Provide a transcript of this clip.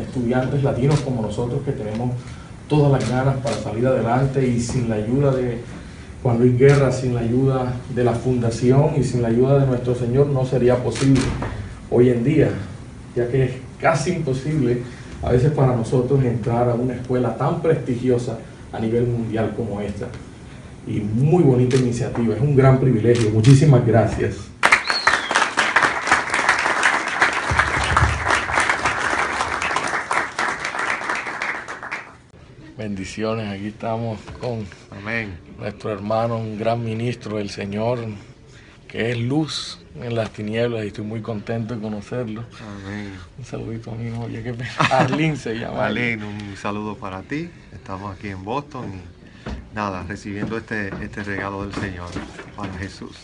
estudiantes latinos como nosotros que tenemos todas las ganas para salir adelante y sin la ayuda de Juan Luis Guerra, sin la ayuda de la fundación y sin la ayuda de nuestro Señor no sería posible hoy en día, ya que es casi imposible a veces para nosotros entrar a una escuela tan prestigiosa a nivel mundial como esta. Y muy bonita iniciativa, es un gran privilegio. Muchísimas gracias. Bendiciones, aquí estamos con Amén. nuestro hermano, un gran ministro del Señor, que es luz en las tinieblas y estoy muy contento de conocerlo. Amén. Un saludito a mí, no, oye, qué pena. Arlene se llama. Arlene, un saludo para ti. Estamos aquí en Boston y nada, recibiendo este, este regalo del Señor para Jesús.